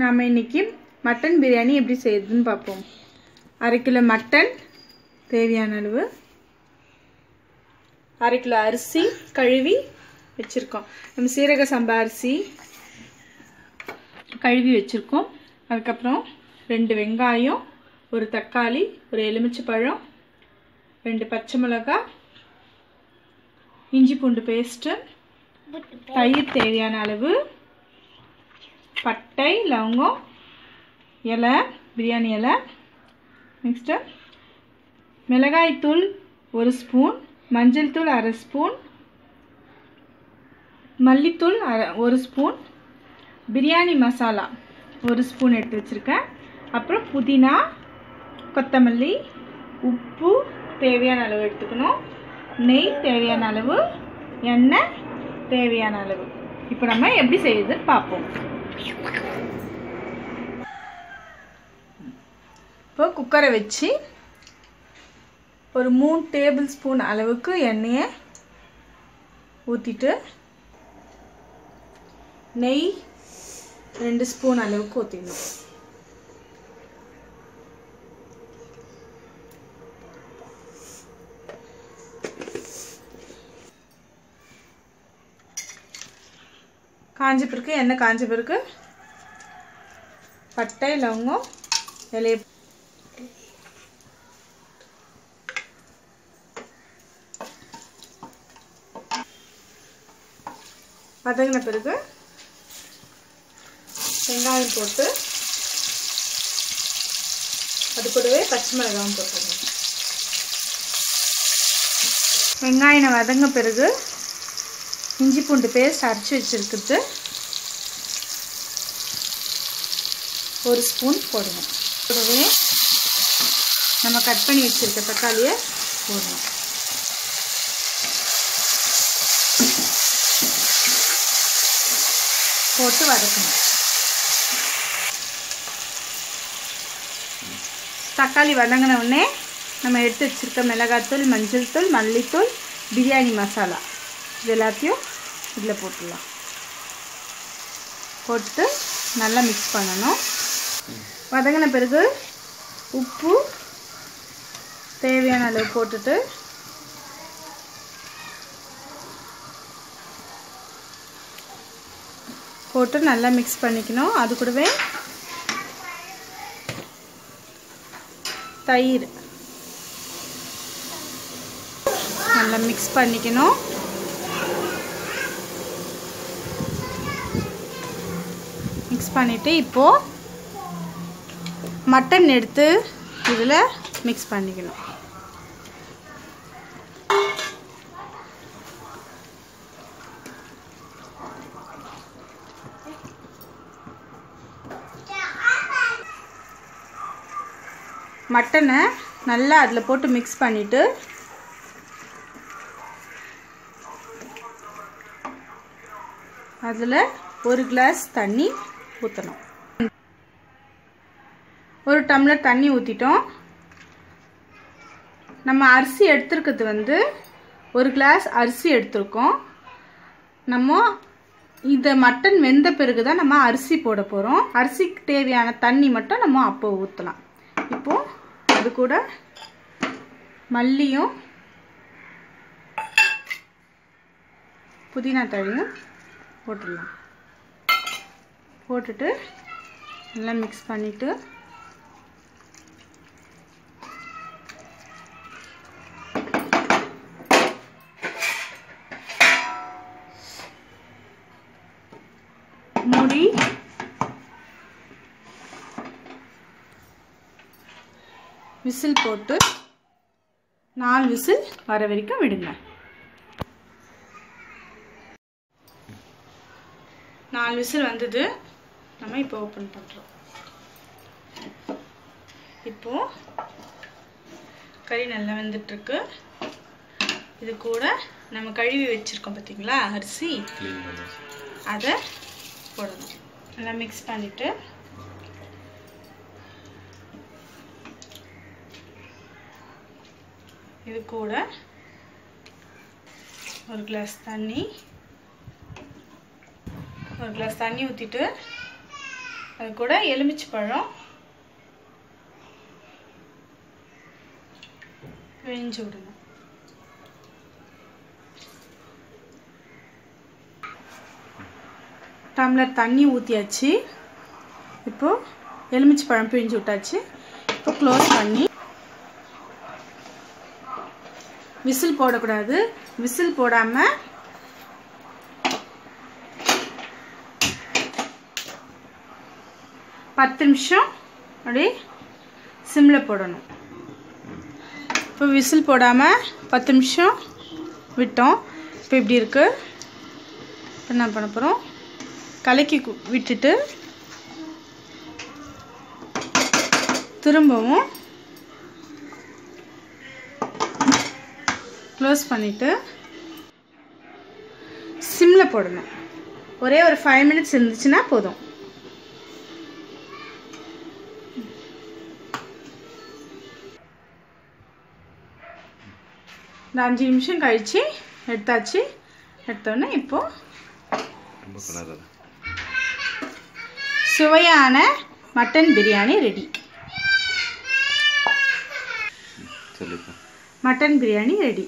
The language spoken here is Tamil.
நாம் இன்னைக்கு மட்டன் பிரியாணி எப்படி செய்யுதுன்னு பார்ப்போம். அரை கிலோ மட்டன் தேவையான அளவு. அரை கிலோ அரிசி கழுவி வச்சுருக்கோம். நம்ம சீரக சம்பா அரிசி கழுவி வச்சுருக்கோம். அதுக்கப்புறம் ரெண்டு வெங்காயம் ஒரு தக்காளி ஒரு எலுமிச்சை பழம் ரெண்டு பச்சை மிளகாய் இஞ்சி பூண்டு பேஸ்ட்டு தயிர் தேவையான அளவு. பட்டை லவங்கம் இலை பிரியாணி இலை. நெக்ஸ்ட்டு மிளகாய்த்தூள் ஒரு ஸ்பூன் மஞ்சள் தூள் அரை ஸ்பூன் மல்லித்தூள் அரை ஒரு ஸ்பூன் பிரியாணி மசாலா ஒரு ஸ்பூன் எடுத்து வச்சுருக்கேன். அப்புறம் புதினா கொத்தமல்லி உப்பு தேவையான அளவு எடுத்துக்கணும். நெய் தேவையான அளவு எண்ணெய் தேவையான அளவு. இப்போ நம்ம எப்படி செய்யுதுன்னு பார்ப்போம். இப்போ குக்கரை வச்சு ஒரு மூணு டேபிள் ஸ்பூன் அளவுக்கு எண்ணெயை ஊற்றிட்டு நெய் ரெண்டு ஸ்பூன் அளவுக்கு ஊற்றிடணும் காஞ்ச பிறகு எண்ணெய் காஞ்ச பிறகு? பட்டை லவங்கம் இலைய வதங்கின பிறகு வெங்காயம் போட்டு அது கூடவே பச்சை மிளகாயும் போட்டுருங்க வெங்காயம் வதங்க பிறகு இஞ்சி பூண்டு பேஸ்ட் அரைச்சி வச்சுருக்குது ஒரு ஸ்பூன் போடணும். கூடவே நம்ம கட் பண்ணி வச்சுருக்க தக்காளியை போடணும். போட்டு வதக்கணும். தக்காளி வதங்கின உடனே நம்ம எடுத்து வச்சுருக்க மிளகாத்தூள் மஞ்சள் தூள் மல்லித்தூள் பிரியாணி மசாலா. இது எல்லாத்தையும் இதில் போட்டுடலாம். போட்டு நல்லா மிக்ஸ் பண்ணணும். வதங்கின பிறகு உப்பு தேவையான அளவு போட்டுட்டு போட்டு நல்லா மிக்ஸ் பண்ணிக்கணும். அது கூடவே தயிர் நல்லா மிக்ஸ் பண்ணிக்கணும். மிக்ஸ் பண்ணிவிட்டு இப்போது மட்டன் எடுத்து இதில் மிக்ஸ் பண்ணிக்கணும். மட்டனை நல்லா அதில் போட்டு மிக்ஸ் பண்ணிவிட்டு அதில் ஒரு கிளாஸ் தண்ணி ஊற்றணும் ஒரு டம்ளர் தண்ணி ஊற்றிட்டோம் நம்ம அரிசி எடுத்துருக்கிறது வந்து ஒரு கிளாஸ் அரிசி எடுத்திருக்கோம். நம்ம இந்த மட்டன் வெந்த பிறகு தான் நம்ம அரிசி போட போகிறோம் அரிசிக்கு தேவையான தண்ணி மட்டும் நம்ம அப்போ ஊற்றலாம் இப்போது அது கூட மல்லியும் புதினா தழையும் போட்டுடலாம். போட்டுட்டு நல்லா மிக்ஸ் பண்ணிவிட்டு மூடி விசில் போட்டு நாலு விசில் வர வரைக்கும் விடுங்க. நாலு விசில் வந்தது. நம்ம இப்போ ஓப்பன் பண்ணுறோம் இப்போ கறி நல்லா வெந்துட்டுருக்கு. இது கூட நம்ம கழுவி வச்சுருக்கோம் பார்த்தீங்களா அரிசி? அதை போடணும். நல்லா மிக்ஸ் பண்ணிவிட்டு இது கூட ஒரு கிளாஸ் தண்ணி. ஒரு கிளாஸ் தண்ணி ஊற்றிட்டு அது கூட எலுமிச்சை பழம் பிழிஞ்சு விடுங்க டம்ளர் தண்ணி ஊற்றியாச்சு இப்போது எலுமிச்சை பழம் பிழிஞ்சு விட்டாச்சு. இப்போ க்ளோஸ் பண்ணி விசில் போடக்கூடாது. விசில் போடாமல் பத்து நிமிஷம் அப்படியே சிம்மில் போடணும். இப்போ விசில் போடாமல் பத்து நிமிஷம் விட்டோம். இப்போ இப்படி இருக்குது இப்போ என்ன பண்ண போகிறோம் கலக்கி கு- விட்டுட்டு திரும்பவும் க்ளோஸ் பண்ணிவிட்டு சிம்மில் போடணும். ஒரே ஒரு ஃபைவ் மினிட்ஸ் இருந்துச்சுன்னா போதும். இந்த அஞ்சு நிமிஷம் கழித்து எடுத்தாச்சு எடுத்தோன்னே இப்போது சுவையான mutton biryani ready mutton biryani ready